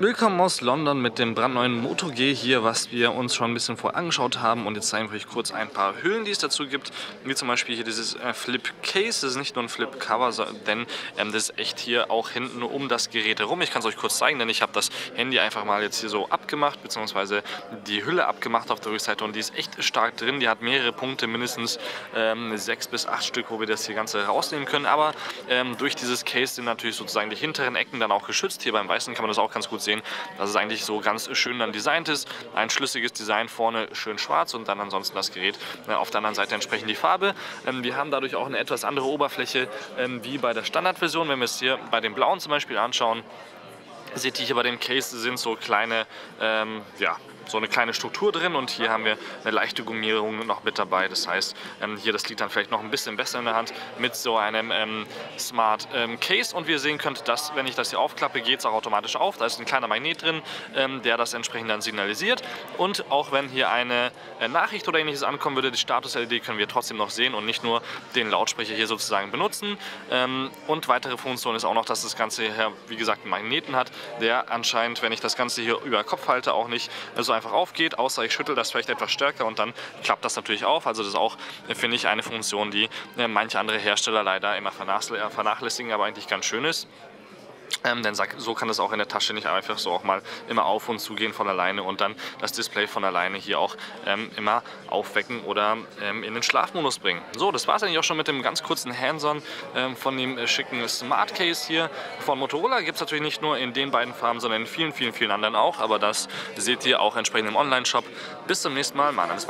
Willkommen aus London mit dem brandneuen Moto G hier, was wir uns schon ein bisschen vorher angeschaut haben. Und jetzt zeigen wir euch kurz ein paar Hüllen, die es dazu gibt. Wie zum Beispiel hier dieses äh, Flip Case. Das ist nicht nur ein Flip Cover, denn ähm, das ist echt hier auch hinten um das Gerät herum. Ich kann es euch kurz zeigen, denn ich habe das Handy einfach mal jetzt hier so abgemacht, beziehungsweise die Hülle abgemacht auf der Rückseite. Und die ist echt stark drin. Die hat mehrere Punkte, mindestens ähm, sechs bis acht Stück, wo wir das hier Ganze rausnehmen können. Aber ähm, durch dieses Case sind natürlich sozusagen die hinteren Ecken dann auch geschützt. Hier beim Weißen kann man das auch ganz gut sehen sehen, dass es eigentlich so ganz schön dann designt ist. Ein schlüssiges Design vorne schön schwarz und dann ansonsten das Gerät äh, auf der anderen Seite entsprechend die Farbe. Ähm, wir haben dadurch auch eine etwas andere Oberfläche ähm, wie bei der Standardversion. Wenn wir es hier bei dem blauen zum Beispiel anschauen, seht ihr hier bei dem Case sind so kleine ähm, ja, so eine kleine Struktur drin und hier haben wir eine leichte Gummierung noch mit dabei. Das heißt, ähm, hier das liegt dann vielleicht noch ein bisschen besser in der Hand mit so einem ähm, Smart ähm, Case und wie ihr sehen könnt, dass, wenn ich das hier aufklappe, geht es auch automatisch auf. Da ist ein kleiner Magnet drin, der das entsprechend dann signalisiert und auch wenn hier eine äh, Nachricht oder ähnliches ankommen würde, die Status-LED können wir trotzdem noch sehen und nicht nur den Lautsprecher hier sozusagen benutzen. Und weitere Funktion ist auch noch, dass das Ganze hier, wie gesagt, einen Magneten hat, der anscheinend, wenn ich das Ganze hier über Kopf halte, auch nicht so einfach aufgeht, außer ich schüttel das vielleicht etwas stärker und dann klappt das natürlich auf. Also das ist auch, finde ich, eine Funktion, die äh, manche andere Hersteller leider immer vernachlässigen, aber eigentlich ganz schön ist. Ähm, denn so kann das auch in der Tasche nicht einfach so auch mal immer auf und zugehen von alleine und dann das Display von alleine hier auch ähm, immer aufwecken oder ähm, in den Schlafmodus bringen. So, das war es eigentlich auch schon mit dem ganz kurzen Hands-on ähm, von dem äh, schicken Smart Case hier von Motorola. Gibt es natürlich nicht nur in den beiden Farben, sondern in vielen, vielen, vielen anderen auch, aber das seht ihr auch entsprechend im Online-Shop. Bis zum nächsten Mal, mein Name ist